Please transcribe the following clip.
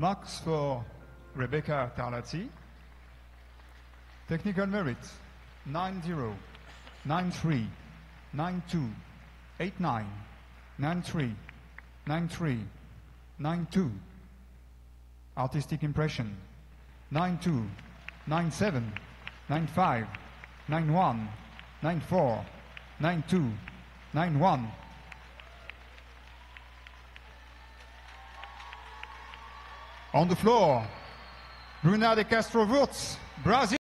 Marks for Rebecca Tarlazzi. Technical merit 9-0, 9-3, 9-2, 8-9, 9-3, 9-3, 9-2. Artistic impression 9-2, 9-7, 9-5, 9-1, 9-4, 9-2, 9-1. On the floor, Bruna de Castro Wurtz, Brazil.